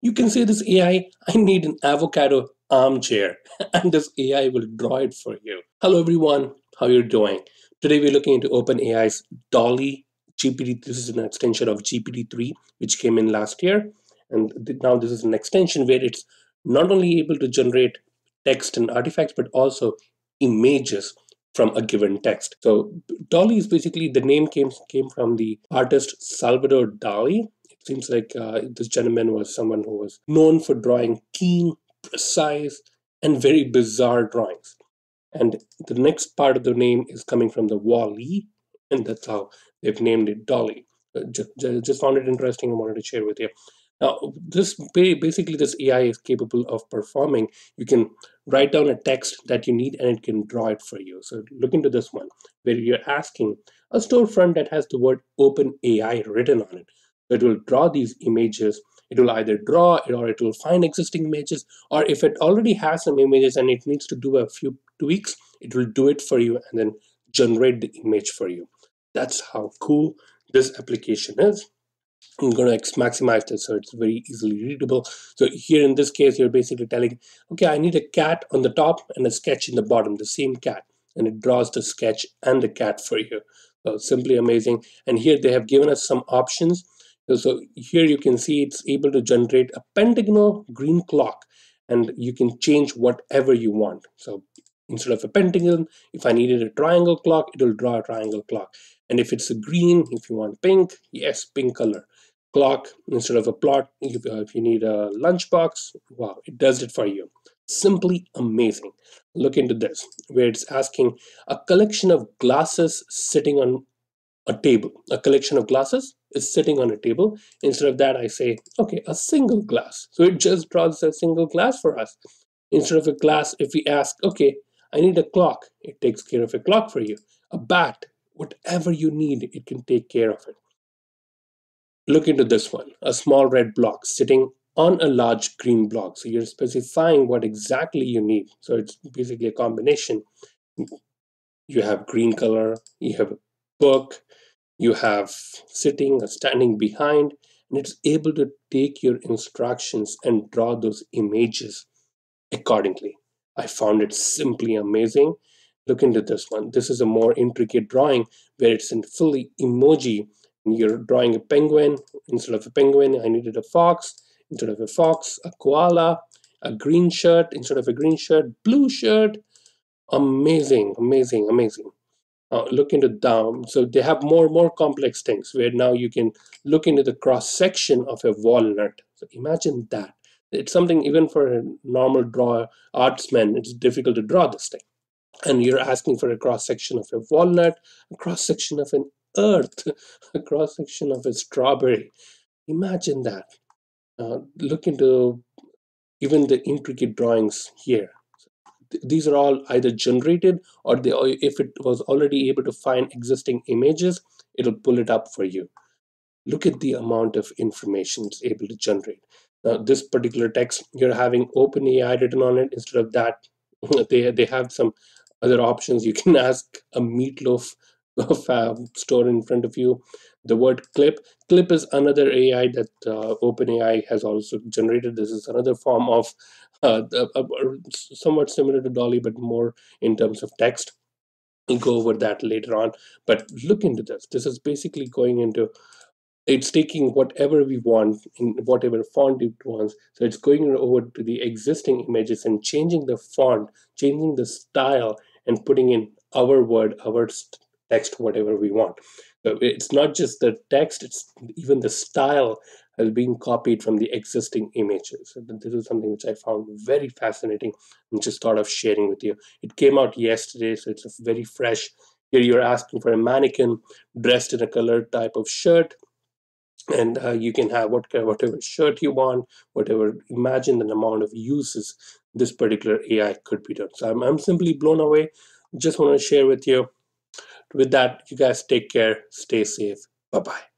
You can say this AI, I need an avocado armchair, and this AI will draw it for you. Hello everyone, how are you doing? Today we're looking into OpenAI's DALL-E GPT. This is an extension of GPT-3, which came in last year. And now this is an extension where it's not only able to generate text and artifacts, but also images from a given text. So DALL-E is basically, the name came, came from the artist Salvador Dali, Seems like uh, this gentleman was someone who was known for drawing keen, precise, and very bizarre drawings. And the next part of the name is coming from the Wall-E, and that's how they've named it DALL-E. Uh, just, just found it interesting and wanted to share with you. Now, this basically this AI is capable of performing. You can write down a text that you need and it can draw it for you. So look into this one where you're asking a storefront that has the word open AI written on it it will draw these images it will either draw or it will find existing images or if it already has some images and it needs to do a few tweaks it will do it for you and then generate the image for you that's how cool this application is I'm going to maximize this so it's very easily readable. So here in this case, you're basically telling, okay, I need a cat on the top and a sketch in the bottom, the same cat. And it draws the sketch and the cat for you. So simply amazing. And here they have given us some options so here you can see it's able to generate a pentagonal green clock and you can change whatever you want. So instead of a pentagon, if I needed a triangle clock, it will draw a triangle clock. And if it's a green, if you want pink, yes, pink color. Clock instead of a plot, if, uh, if you need a lunchbox, wow, it does it for you. Simply amazing. Look into this, where it's asking a collection of glasses sitting on a table, a collection of glasses is sitting on a table. Instead of that, I say, okay, a single glass. So it just draws a single glass for us. Instead of a glass, if we ask, okay, I need a clock, it takes care of a clock for you. A bat, whatever you need, it can take care of it. Look into this one, a small red block sitting on a large green block. So you're specifying what exactly you need. So it's basically a combination. You have green color, you have a book, you have sitting or standing behind and it's able to take your instructions and draw those images accordingly. I found it simply amazing. Look into this one. This is a more intricate drawing where it's in fully emoji. You're drawing a penguin. Instead of a penguin, I needed a fox. Instead of a fox, a koala, a green shirt. Instead of a green shirt, blue shirt. Amazing, amazing, amazing uh, look into down. So they have more more complex things where now you can look into the cross section of a walnut. So imagine that. It's something even for a normal draw artsman, it's difficult to draw this thing. And you're asking for a cross section of a walnut, a cross section of an earth, a cross section of a strawberry. Imagine that. Uh, look into even the intricate drawings here these are all either generated or they if it was already able to find existing images it'll pull it up for you. Look at the amount of information it's able to generate. Now this particular text you're having OpenAI written on it. Instead of that they they have some other options. You can ask a meatloaf store in front of you the word clip. Clip is another ai that uh, openai has also generated. This is another form of uh, uh, somewhat similar to DALL-E but more in terms of text. We'll go over that later on. But look into this. This is basically going into it's taking whatever we want in whatever font it wants. So it's going over to the existing images and changing the font changing the style and putting in our word our text whatever we want. So it's not just the text it's even the style has been copied from the existing images. This is something which i found very fascinating and just thought of sharing with you. It came out yesterday so it's very fresh here you're asking for a mannequin dressed in a colored type of shirt. And uh, you can have what, whatever shirt you want whatever imagine the amount of uses this particular ai could be done. So i'm, I'm simply blown away. Just want to share with you with that, you guys take care, stay safe. Bye bye.